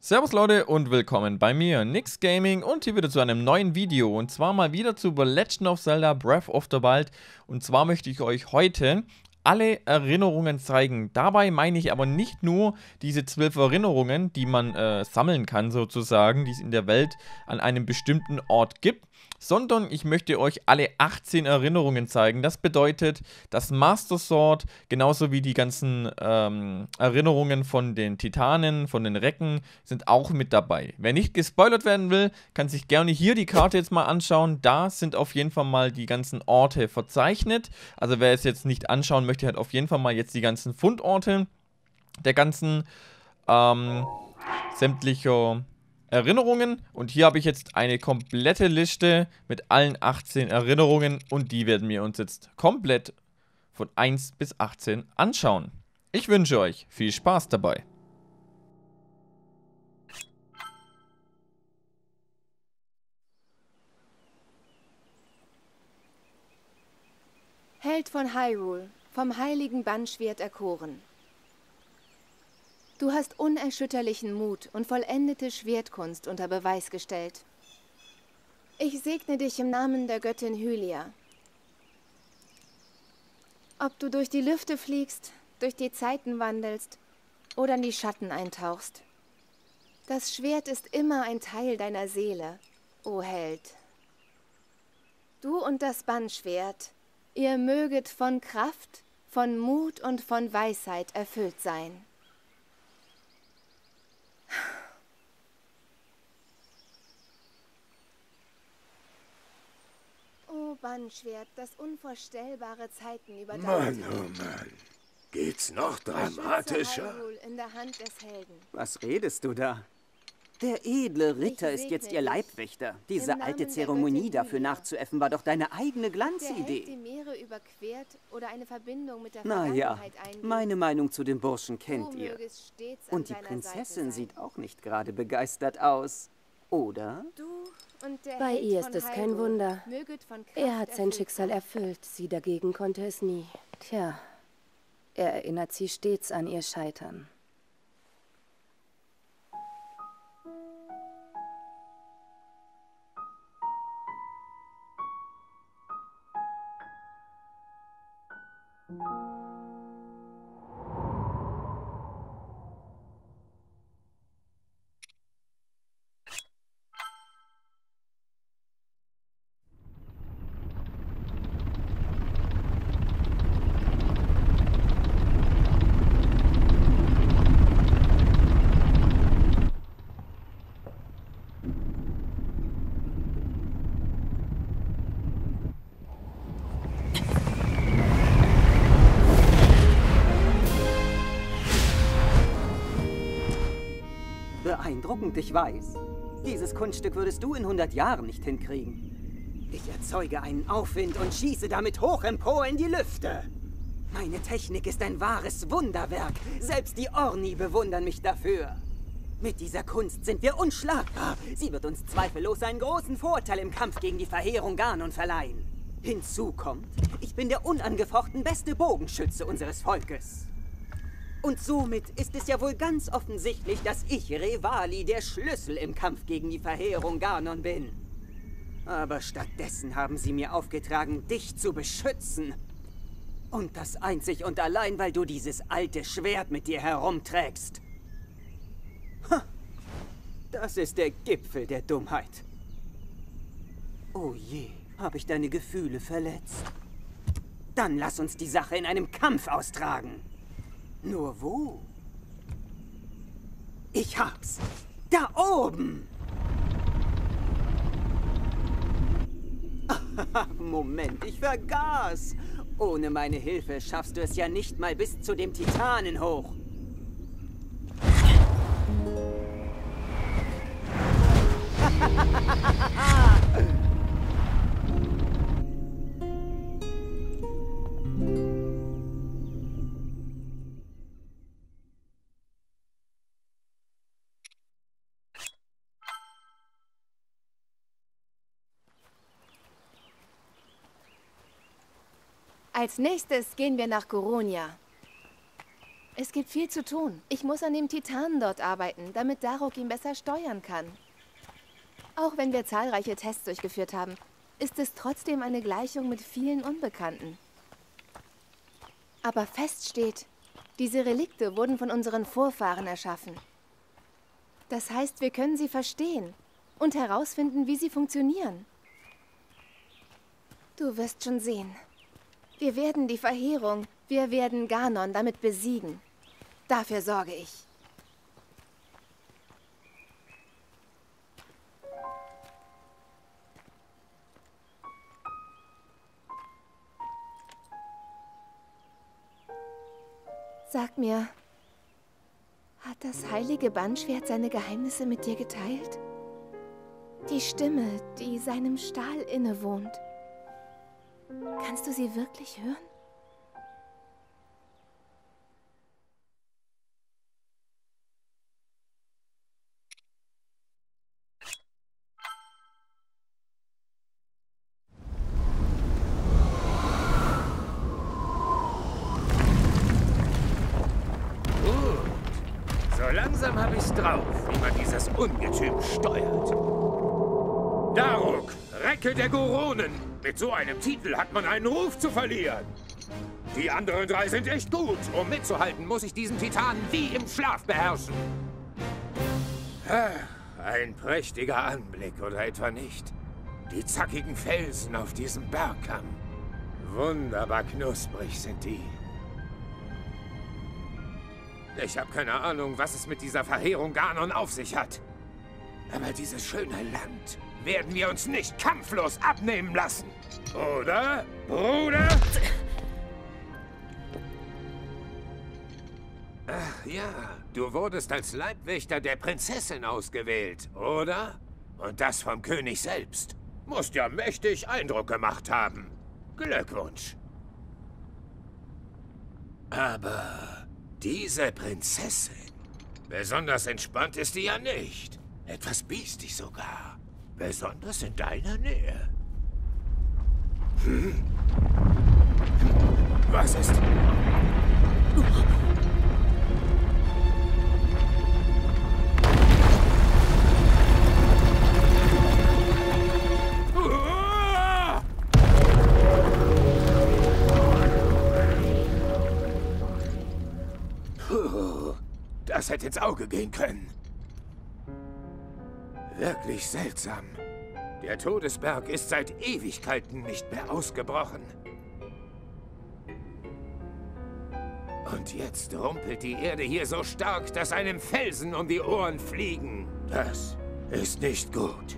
Servus Leute und willkommen bei mir, Nix Gaming und hier wieder zu einem neuen Video und zwar mal wieder zu The Legend of Zelda Breath of the Wild. Und zwar möchte ich euch heute alle Erinnerungen zeigen. Dabei meine ich aber nicht nur diese zwölf Erinnerungen, die man äh, sammeln kann sozusagen, die es in der Welt an einem bestimmten Ort gibt, sondern ich möchte euch alle 18 Erinnerungen zeigen. Das bedeutet, das Master Sword, genauso wie die ganzen ähm, Erinnerungen von den Titanen, von den Recken, sind auch mit dabei. Wer nicht gespoilert werden will, kann sich gerne hier die Karte jetzt mal anschauen. Da sind auf jeden Fall mal die ganzen Orte verzeichnet. Also wer es jetzt nicht anschauen möchte, hat auf jeden Fall mal jetzt die ganzen Fundorte der ganzen ähm, sämtlicher Erinnerungen und hier habe ich jetzt eine komplette Liste mit allen 18 Erinnerungen und die werden wir uns jetzt komplett von 1 bis 18 anschauen. Ich wünsche euch viel Spaß dabei. Held von Hyrule, vom heiligen Bannschwert erkoren. Du hast unerschütterlichen Mut und vollendete Schwertkunst unter Beweis gestellt. Ich segne dich im Namen der Göttin Hylia. Ob du durch die Lüfte fliegst, durch die Zeiten wandelst oder in die Schatten eintauchst. Das Schwert ist immer ein Teil deiner Seele, o Held. Du und das Bannschwert, ihr möget von Kraft, von Mut und von Weisheit erfüllt sein. Oh Bannschwert, das unvorstellbare Zeiten über Mann, oh Mann. Geht's noch dramatischer? in der Hand des Helden. Was redest du da? Der edle Ritter ist jetzt ihr. Leibwächter. Diese alte Zeremonie dafür nachzuäffen war doch deine eigene Der Held die Glanzidee. Meere überquert oder eine Verbindung mit der Naja, meine Meinung zu dem Burschen kennt ihr. Und die Prinzessin sieht auch nicht gerade begeistert aus. Oder? Du und der Bei ihr ist es kein Wunder. Er hat sein Schicksal erfüllt, sie dagegen konnte es nie. Tja, er erinnert sie stets an ihr Scheitern. Beeindruckend, ich weiß. Dieses Kunststück würdest du in 100 Jahren nicht hinkriegen. Ich erzeuge einen Aufwind und schieße damit hoch empor in die Lüfte. Meine Technik ist ein wahres Wunderwerk. Selbst die Orni bewundern mich dafür. Mit dieser Kunst sind wir unschlagbar. Sie wird uns zweifellos einen großen Vorteil im Kampf gegen die Verheerung Ganon verleihen. Hinzu kommt, ich bin der unangefochten beste Bogenschütze unseres Volkes. Und somit ist es ja wohl ganz offensichtlich, dass ich, Revali, der Schlüssel im Kampf gegen die Verheerung Ganon bin. Aber stattdessen haben sie mir aufgetragen, dich zu beschützen. Und das einzig und allein, weil du dieses alte Schwert mit dir herumträgst. Ha, das ist der Gipfel der Dummheit. Oh je, habe ich deine Gefühle verletzt? Dann lass uns die Sache in einem Kampf austragen. Nur wo? Ich hab's. Da oben. Moment, ich vergaß. Ohne meine Hilfe schaffst du es ja nicht mal bis zu dem Titanen hoch. Als nächstes gehen wir nach Goronia. Es gibt viel zu tun. Ich muss an dem Titanen dort arbeiten, damit Darok ihn besser steuern kann. Auch wenn wir zahlreiche Tests durchgeführt haben, ist es trotzdem eine Gleichung mit vielen Unbekannten. Aber fest steht, diese Relikte wurden von unseren Vorfahren erschaffen. Das heißt, wir können sie verstehen und herausfinden, wie sie funktionieren. Du wirst schon sehen. Wir werden die Verheerung, wir werden Ganon damit besiegen. Dafür sorge ich. Sag mir, hat das heilige Bandschwert seine Geheimnisse mit dir geteilt? Die Stimme, die seinem Stahl innewohnt. Kannst du sie wirklich hören? So einem Titel hat man einen Ruf zu verlieren. Die anderen drei sind echt gut. Um mitzuhalten, muss ich diesen Titanen wie im Schlaf beherrschen. Ein prächtiger Anblick, oder etwa nicht? Die zackigen Felsen auf diesem Bergkamm. Wunderbar knusprig sind die. Ich habe keine Ahnung, was es mit dieser Verheerung Ganon auf sich hat. Aber dieses schöne Land werden wir uns nicht kampflos abnehmen lassen. Oder, Bruder? Ach ja, du wurdest als Leibwächter der Prinzessin ausgewählt, oder? Und das vom König selbst. Musst ja mächtig Eindruck gemacht haben. Glückwunsch. Aber diese Prinzessin, besonders entspannt ist die ja nicht. Etwas biestig sogar. Besonders in deiner Nähe. Hm? Was ist... Das hätte ins Auge gehen können. Wirklich seltsam. Der Todesberg ist seit Ewigkeiten nicht mehr ausgebrochen. Und jetzt rumpelt die Erde hier so stark, dass einem Felsen um die Ohren fliegen. Das ist nicht gut.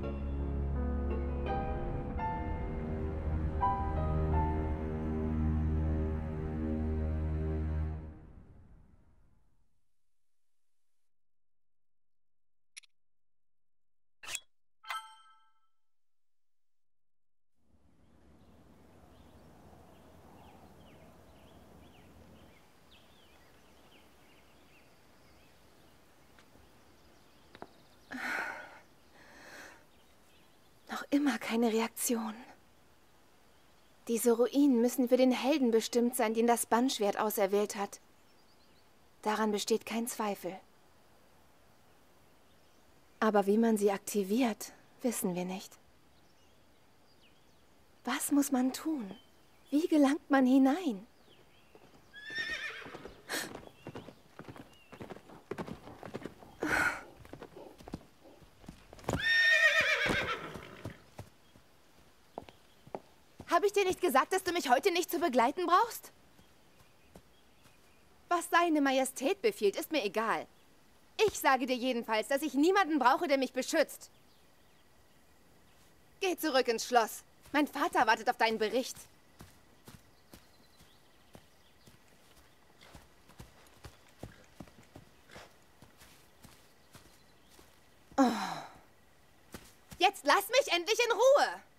Keine Reaktion. Diese Ruinen müssen für den Helden bestimmt sein, den das Bannschwert auserwählt hat. Daran besteht kein Zweifel. Aber wie man sie aktiviert, wissen wir nicht. Was muss man tun? Wie gelangt man hinein? Ich dir nicht gesagt, dass du mich heute nicht zu begleiten brauchst? Was seine Majestät befiehlt, ist mir egal. Ich sage dir jedenfalls, dass ich niemanden brauche, der mich beschützt. Geh zurück ins Schloss. Mein Vater wartet auf deinen Bericht. Oh. Jetzt lass mich endlich in Ruhe!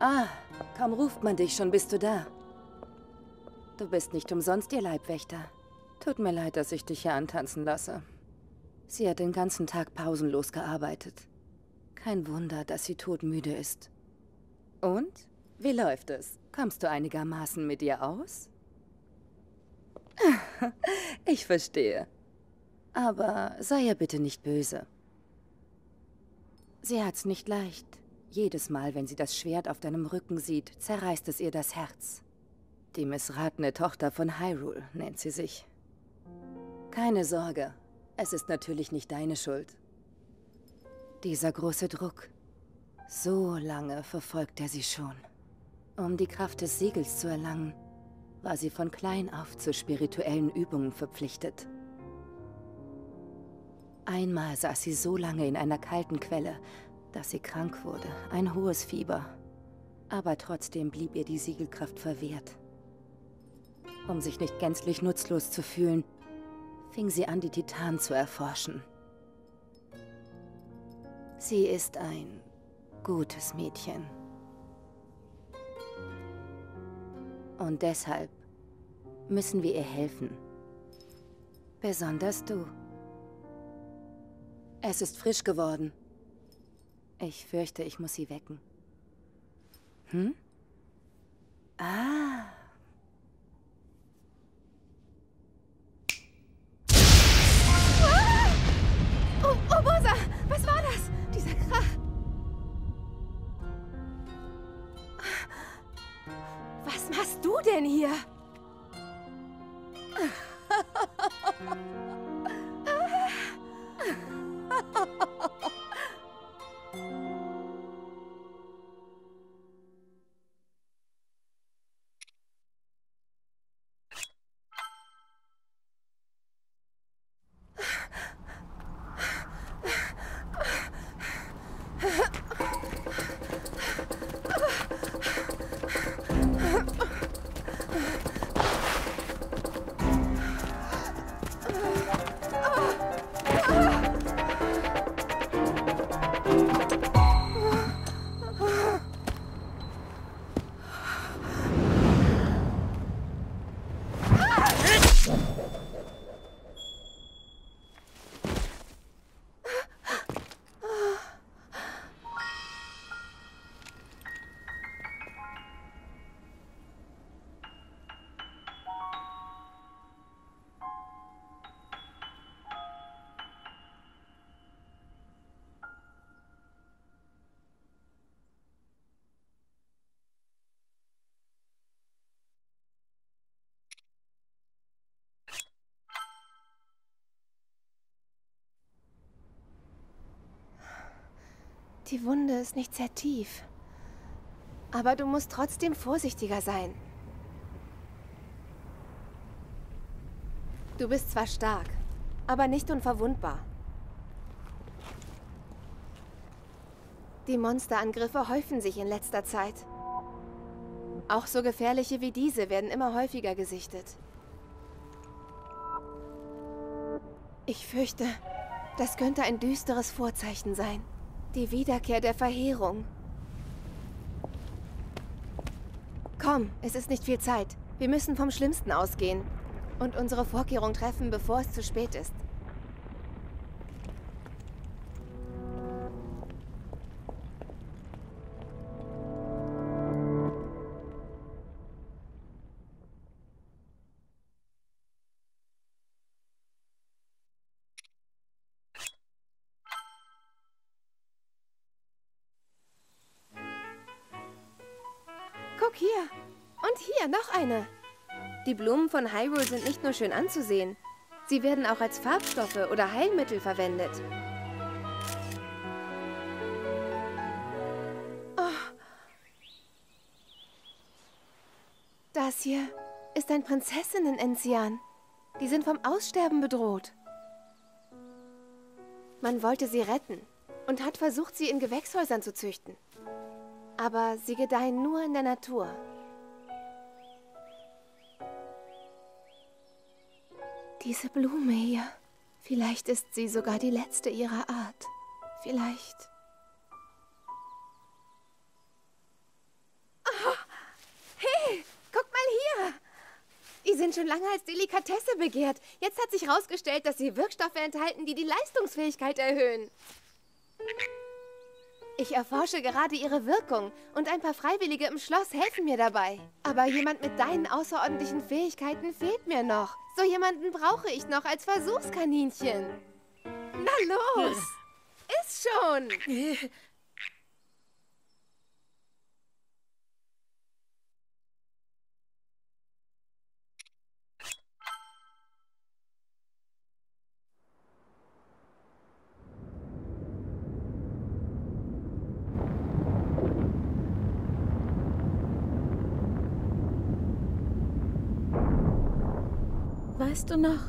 Ah, kaum ruft man dich, schon bist du da. Du bist nicht umsonst ihr Leibwächter. Tut mir leid, dass ich dich hier antanzen lasse. Sie hat den ganzen Tag pausenlos gearbeitet. Kein Wunder, dass sie todmüde ist. Und? Wie läuft es? Kommst du einigermaßen mit ihr aus? ich verstehe. Aber sei ihr bitte nicht böse. Sie hat's nicht leicht. Jedes Mal, wenn sie das Schwert auf deinem Rücken sieht, zerreißt es ihr das Herz. Die missratene Tochter von Hyrule nennt sie sich. Keine Sorge, es ist natürlich nicht deine Schuld. Dieser große Druck. So lange verfolgt er sie schon. Um die Kraft des Siegels zu erlangen, war sie von klein auf zu spirituellen Übungen verpflichtet. Einmal saß sie so lange in einer kalten Quelle, dass sie krank wurde, ein hohes Fieber. Aber trotzdem blieb ihr die Siegelkraft verwehrt. Um sich nicht gänzlich nutzlos zu fühlen, fing sie an, die Titanen zu erforschen. Sie ist ein gutes Mädchen. Und deshalb müssen wir ihr helfen. Besonders du. Es ist frisch geworden. Ich fürchte, ich muss sie wecken. Hm? Ah. Oh, Obosa, was war das? Dieser Krach. Was machst du denn hier? Die Wunde ist nicht sehr tief. Aber du musst trotzdem vorsichtiger sein. Du bist zwar stark, aber nicht unverwundbar. Die Monsterangriffe häufen sich in letzter Zeit. Auch so gefährliche wie diese werden immer häufiger gesichtet. Ich fürchte, das könnte ein düsteres Vorzeichen sein. Die Wiederkehr der Verheerung. Komm, es ist nicht viel Zeit. Wir müssen vom Schlimmsten ausgehen und unsere Vorkehrung treffen, bevor es zu spät ist. Die Blumen von Hyrule sind nicht nur schön anzusehen. Sie werden auch als Farbstoffe oder Heilmittel verwendet. Oh. Das hier ist ein Prinzessinnen-Enzian. Die sind vom Aussterben bedroht. Man wollte sie retten und hat versucht, sie in Gewächshäusern zu züchten. Aber sie gedeihen nur in der Natur. Diese Blume hier. Vielleicht ist sie sogar die letzte ihrer Art. Vielleicht. Oh, hey, guck mal hier. Die sind schon lange als Delikatesse begehrt. Jetzt hat sich herausgestellt, dass sie Wirkstoffe enthalten, die die Leistungsfähigkeit erhöhen. Ich erforsche gerade ihre Wirkung und ein paar Freiwillige im Schloss helfen mir dabei. Aber jemand mit deinen außerordentlichen Fähigkeiten fehlt mir noch. So jemanden brauche ich noch als Versuchskaninchen. Na los! Ist schon! Weißt du noch,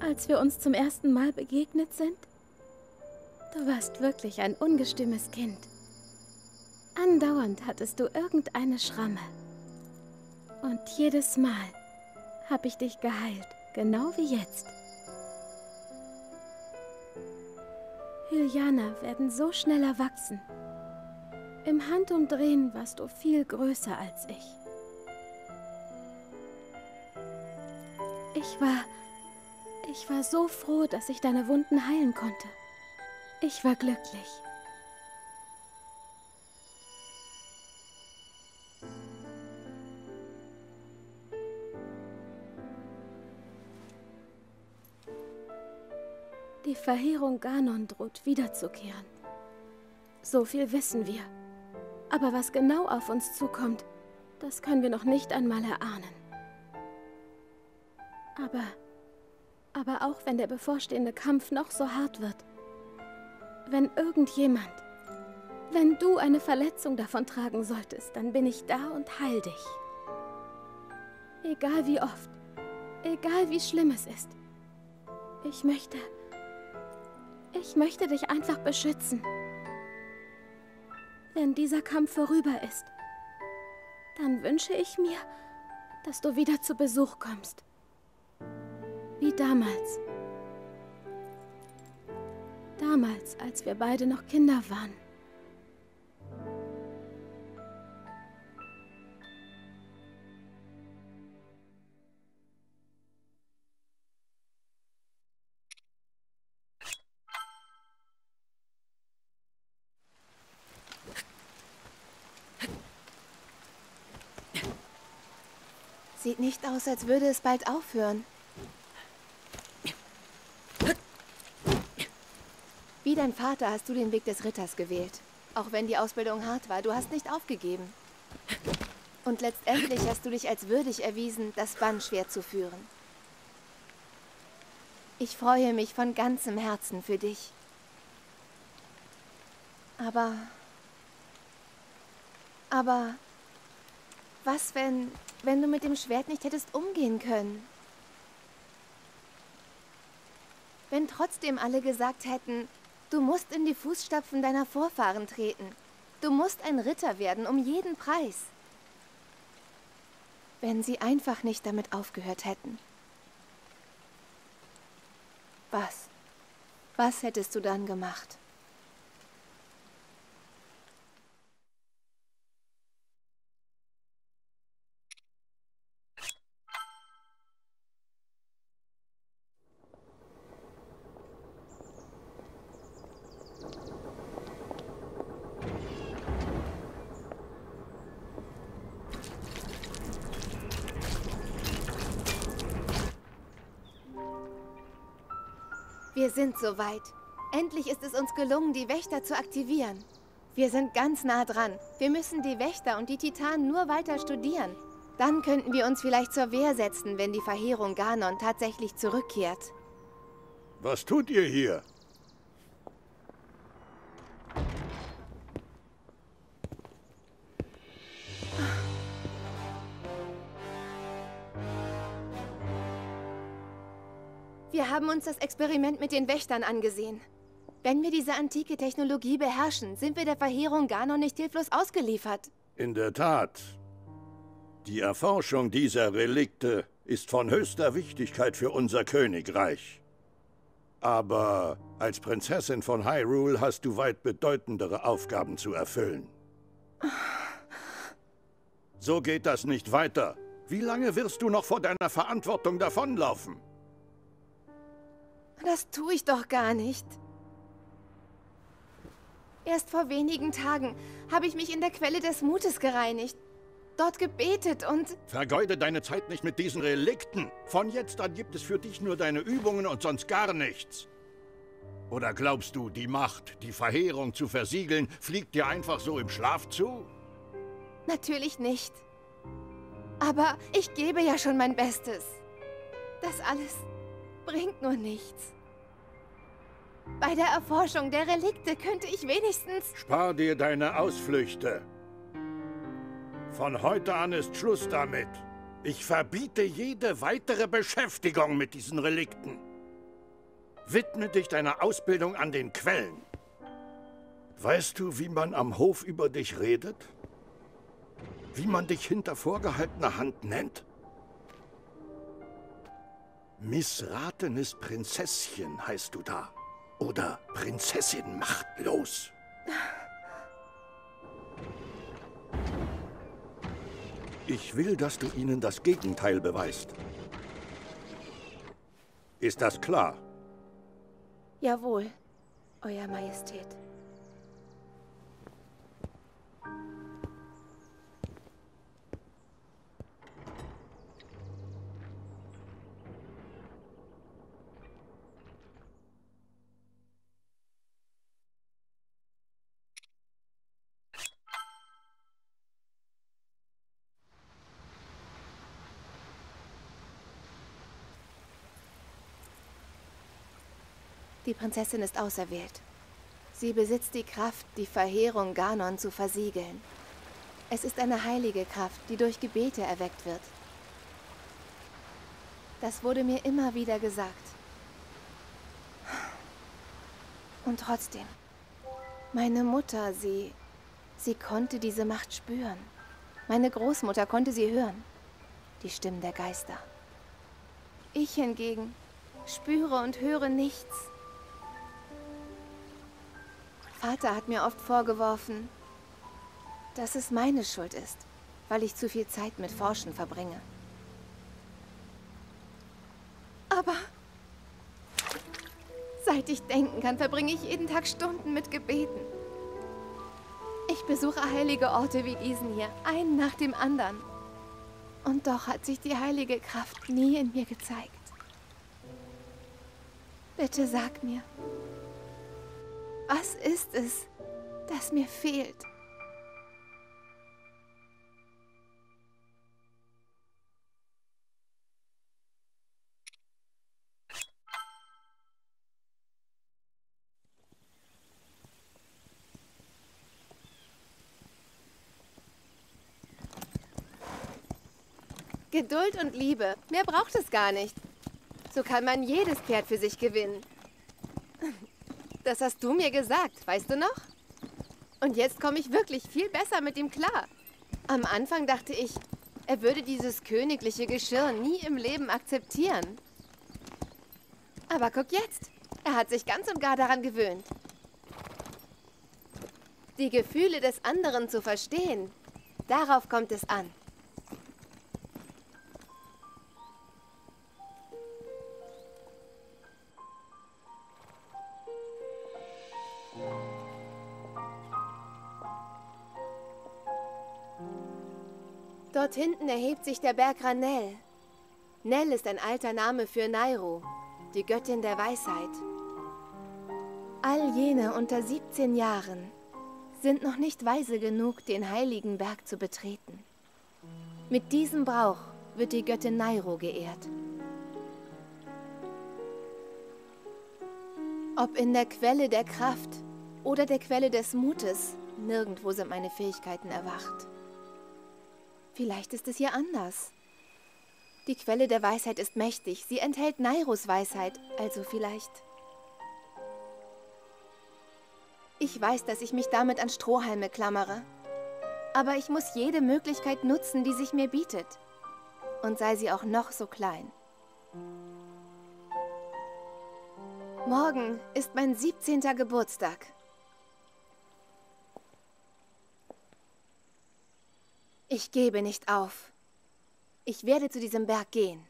als wir uns zum ersten Mal begegnet sind? Du warst wirklich ein ungestümes Kind. Andauernd hattest du irgendeine Schramme. Und jedes Mal habe ich dich geheilt, genau wie jetzt. Hylianer werden so schnell erwachsen. Im Handumdrehen warst du viel größer als ich. Ich war... Ich war so froh, dass ich deine Wunden heilen konnte. Ich war glücklich. Die Verheerung Ganon droht wiederzukehren. So viel wissen wir. Aber was genau auf uns zukommt, das können wir noch nicht einmal erahnen. Aber, aber auch wenn der bevorstehende Kampf noch so hart wird, wenn irgendjemand, wenn du eine Verletzung davon tragen solltest, dann bin ich da und heil dich. Egal wie oft, egal wie schlimm es ist. Ich möchte, ich möchte dich einfach beschützen. Wenn dieser Kampf vorüber ist, dann wünsche ich mir, dass du wieder zu Besuch kommst. Wie damals. Damals, als wir beide noch Kinder waren. Sieht nicht aus, als würde es bald aufhören. Wie dein Vater hast du den Weg des Ritters gewählt. Auch wenn die Ausbildung hart war, du hast nicht aufgegeben. Und letztendlich hast du dich als würdig erwiesen, das Bannschwert zu führen. Ich freue mich von ganzem Herzen für dich. Aber... Aber... Was, wenn... wenn du mit dem Schwert nicht hättest umgehen können? Wenn trotzdem alle gesagt hätten, Du musst in die Fußstapfen deiner Vorfahren treten. Du musst ein Ritter werden, um jeden Preis. Wenn sie einfach nicht damit aufgehört hätten. Was? Was hättest du dann gemacht? Wir sind soweit. Endlich ist es uns gelungen, die Wächter zu aktivieren. Wir sind ganz nah dran. Wir müssen die Wächter und die Titanen nur weiter studieren. Dann könnten wir uns vielleicht zur Wehr setzen, wenn die Verheerung Ganon tatsächlich zurückkehrt. Was tut ihr hier? Haben uns das Experiment mit den Wächtern angesehen. Wenn wir diese antike Technologie beherrschen, sind wir der Verheerung Ganon nicht hilflos ausgeliefert. In der Tat. Die Erforschung dieser Relikte ist von höchster Wichtigkeit für unser Königreich. Aber als Prinzessin von Hyrule hast du weit bedeutendere Aufgaben zu erfüllen. So geht das nicht weiter. Wie lange wirst du noch vor deiner Verantwortung davonlaufen? Das tue ich doch gar nicht. Erst vor wenigen Tagen habe ich mich in der Quelle des Mutes gereinigt, dort gebetet und... Vergeude deine Zeit nicht mit diesen Relikten. Von jetzt an gibt es für dich nur deine Übungen und sonst gar nichts. Oder glaubst du, die Macht, die Verheerung zu versiegeln, fliegt dir einfach so im Schlaf zu? Natürlich nicht. Aber ich gebe ja schon mein Bestes. Das alles bringt nur nichts. Bei der Erforschung der Relikte könnte ich wenigstens... Spar dir deine Ausflüchte. Von heute an ist Schluss damit. Ich verbiete jede weitere Beschäftigung mit diesen Relikten. Widme dich deiner Ausbildung an den Quellen. Weißt du, wie man am Hof über dich redet? Wie man dich hinter vorgehaltener Hand nennt? Missratenes Prinzesschen heißt du da. Oder Prinzessin machtlos. Ich will, dass du ihnen das Gegenteil beweist. Ist das klar? Jawohl, Euer Majestät. Prinzessin ist auserwählt. Sie besitzt die Kraft, die Verheerung Ganon zu versiegeln. Es ist eine heilige Kraft, die durch Gebete erweckt wird. Das wurde mir immer wieder gesagt. Und trotzdem, meine Mutter, sie, sie konnte diese Macht spüren. Meine Großmutter konnte sie hören. Die Stimmen der Geister. Ich hingegen spüre und höre nichts. Vater hat mir oft vorgeworfen, dass es meine Schuld ist, weil ich zu viel Zeit mit Forschen verbringe. Aber seit ich denken kann, verbringe ich jeden Tag Stunden mit Gebeten. Ich besuche heilige Orte wie diesen hier, einen nach dem anderen. Und doch hat sich die heilige Kraft nie in mir gezeigt. Bitte sag mir, was ist es, das mir fehlt? Geduld und Liebe. Mehr braucht es gar nicht. So kann man jedes Pferd für sich gewinnen. Das hast du mir gesagt, weißt du noch? Und jetzt komme ich wirklich viel besser mit ihm klar. Am Anfang dachte ich, er würde dieses königliche Geschirr nie im Leben akzeptieren. Aber guck jetzt, er hat sich ganz und gar daran gewöhnt. Die Gefühle des anderen zu verstehen, darauf kommt es an. Dort hinten erhebt sich der Berg Ranel. Nell ist ein alter Name für Nairo, die Göttin der Weisheit. All jene unter 17 Jahren sind noch nicht weise genug, den heiligen Berg zu betreten. Mit diesem Brauch wird die Göttin Nairo geehrt. Ob in der Quelle der Kraft oder der Quelle des Mutes, nirgendwo sind meine Fähigkeiten erwacht. Vielleicht ist es hier anders. Die Quelle der Weisheit ist mächtig. Sie enthält Nairos Weisheit, also vielleicht. Ich weiß, dass ich mich damit an Strohhalme klammere. Aber ich muss jede Möglichkeit nutzen, die sich mir bietet. Und sei sie auch noch so klein. Morgen ist mein 17. Geburtstag. Ich gebe nicht auf. Ich werde zu diesem Berg gehen.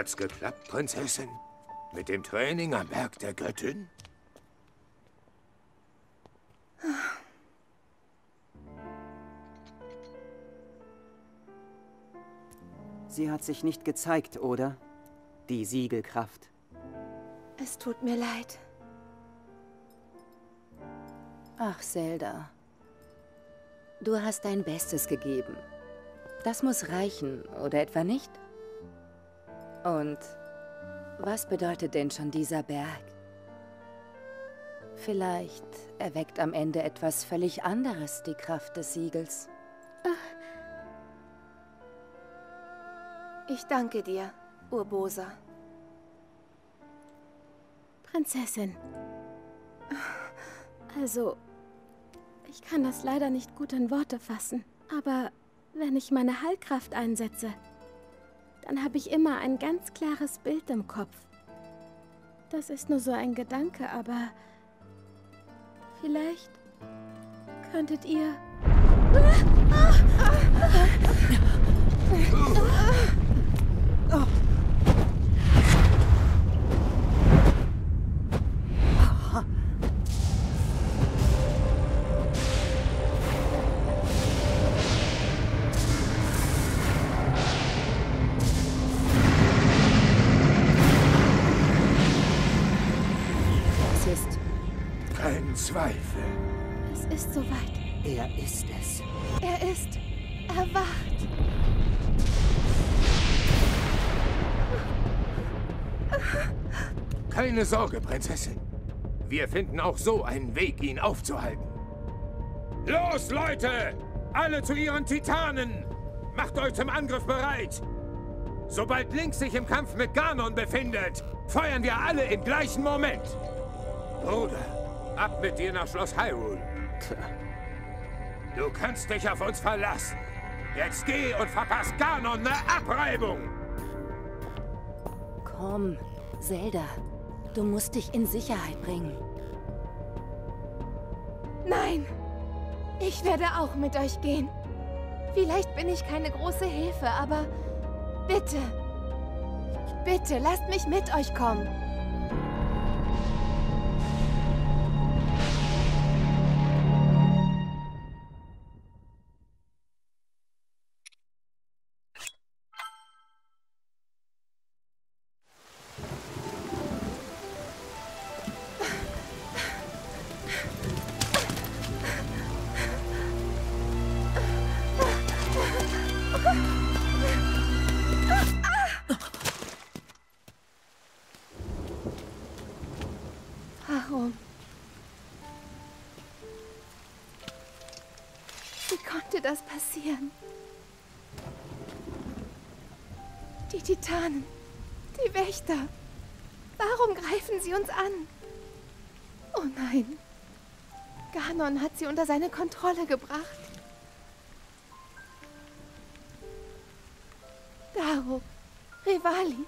Hat's geklappt, Prinzessin? Mit dem Training am Berg der Göttin? Sie hat sich nicht gezeigt, oder? Die Siegelkraft. Es tut mir leid. Ach, Zelda. Du hast dein Bestes gegeben. Das muss reichen, oder etwa nicht? Und was bedeutet denn schon dieser Berg? Vielleicht erweckt am Ende etwas völlig anderes die Kraft des Siegels. Ich danke dir, Urbosa. Prinzessin. Also, ich kann das leider nicht gut in Worte fassen. Aber wenn ich meine Heilkraft einsetze, dann habe ich immer ein ganz klares Bild im Kopf. Das ist nur so ein Gedanke, aber vielleicht könntet ihr... Es Keine Sorge, Prinzessin. Wir finden auch so einen Weg, ihn aufzuhalten. Los, Leute! Alle zu ihren Titanen! Macht euch zum Angriff bereit! Sobald Link sich im Kampf mit Ganon befindet, feuern wir alle im gleichen Moment. Bruder, ab mit dir nach Schloss Hyrule. Du kannst dich auf uns verlassen. Jetzt geh und verpasst Ganon eine Abreibung! Komm, Zelda. Du musst dich in Sicherheit bringen. Nein, ich werde auch mit euch gehen. Vielleicht bin ich keine große Hilfe, aber bitte, bitte lasst mich mit euch kommen. Die Titanen, die Wächter. Warum greifen sie uns an? Oh nein. Ganon hat sie unter seine Kontrolle gebracht. Daro, Rivali,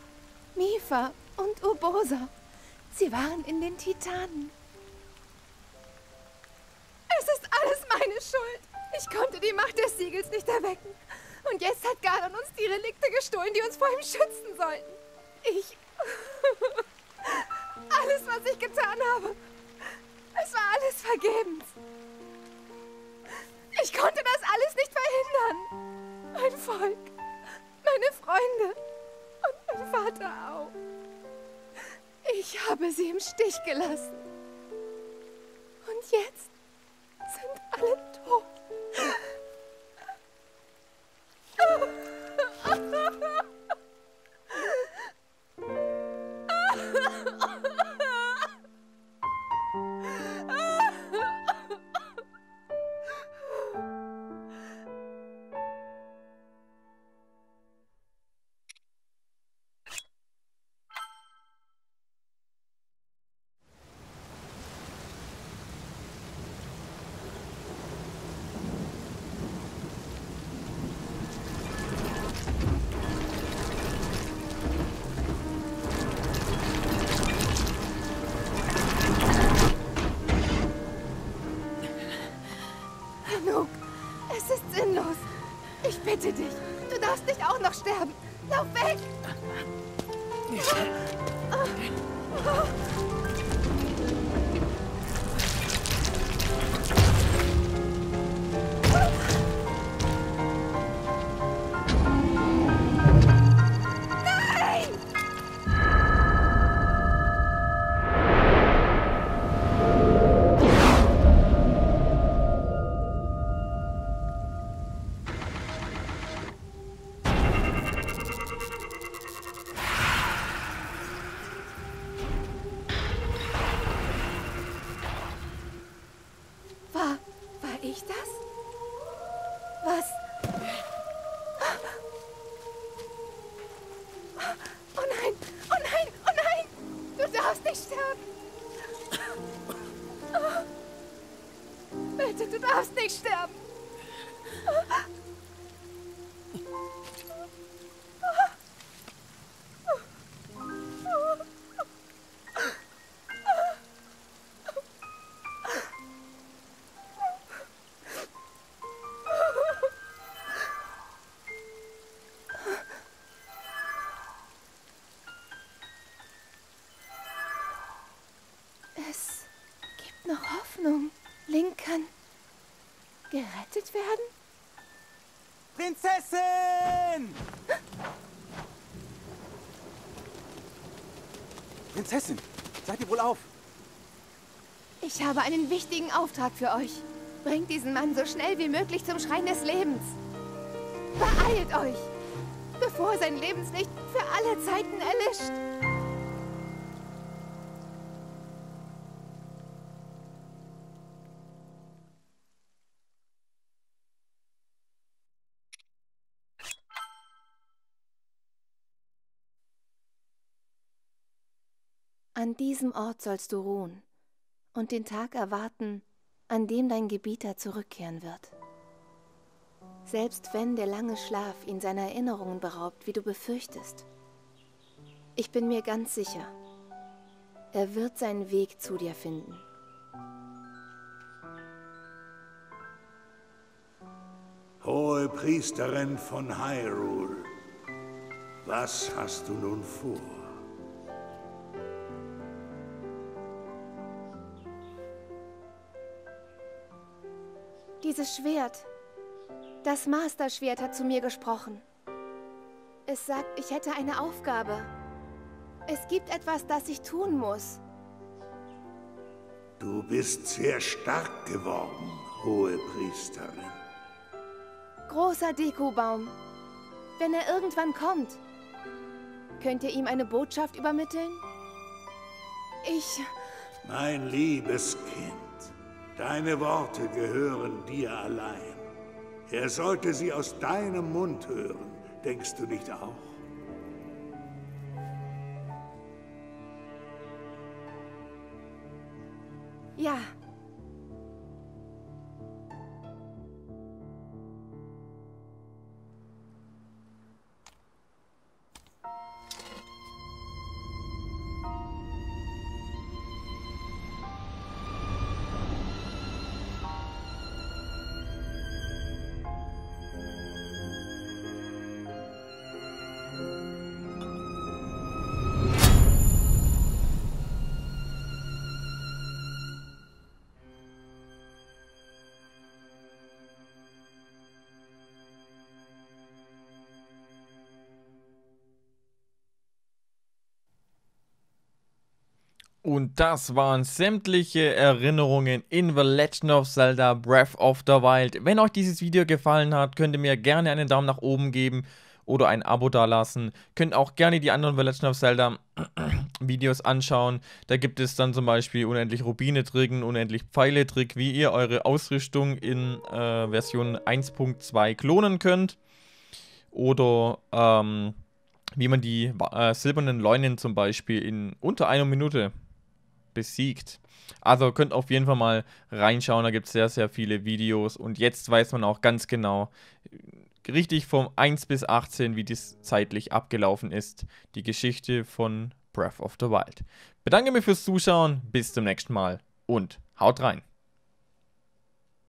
Mifa und Urbosa. Sie waren in den Titanen. Es ist alles meine Schuld. Ich konnte die Macht des Siegels nicht erwecken. Und jetzt hat Ganon uns die Relikte gestohlen, die uns vor ihm schützen sollten. Ich... alles, was ich getan habe, es war alles vergebens. Ich konnte das alles nicht verhindern. Mein Volk, meine Freunde und mein Vater auch. Ich habe sie im Stich gelassen. Und jetzt sind alle tot. Prinzessin, seid ihr wohl auf? Ich habe einen wichtigen Auftrag für euch. Bringt diesen Mann so schnell wie möglich zum Schrein des Lebens. Beeilt euch, bevor sein Lebenslicht für alle Zeiten erlischt. An diesem Ort sollst du ruhen und den Tag erwarten, an dem dein Gebieter zurückkehren wird. Selbst wenn der lange Schlaf ihn seiner Erinnerungen beraubt, wie du befürchtest. Ich bin mir ganz sicher, er wird seinen Weg zu dir finden. Hohe Priesterin von Hyrule, was hast du nun vor? Dieses Schwert, das Master-Schwert hat zu mir gesprochen. Es sagt, ich hätte eine Aufgabe. Es gibt etwas, das ich tun muss. Du bist sehr stark geworden, hohe Priesterin. Großer Dekobaum, wenn er irgendwann kommt, könnt ihr ihm eine Botschaft übermitteln? Ich... Mein liebes Kind, deine Worte gehören dir allein. Er sollte sie aus deinem Mund hören, denkst du nicht auch? Ja. Und das waren sämtliche Erinnerungen in The Legend of Zelda Breath of the Wild. Wenn euch dieses Video gefallen hat, könnt ihr mir gerne einen Daumen nach oben geben oder ein Abo dalassen. Könnt auch gerne die anderen The Legend of Zelda Videos anschauen. Da gibt es dann zum Beispiel unendlich Rubine-Tricken, unendlich Pfeile-Trick, wie ihr eure Ausrüstung in äh, Version 1.2 klonen könnt. Oder ähm, wie man die äh, silbernen Leunen zum Beispiel in unter einer Minute besiegt. Also könnt auf jeden Fall mal reinschauen, da gibt es sehr, sehr viele Videos und jetzt weiß man auch ganz genau, richtig vom 1 bis 18, wie das zeitlich abgelaufen ist, die Geschichte von Breath of the Wild. Bedanke mich fürs Zuschauen, bis zum nächsten Mal und haut rein.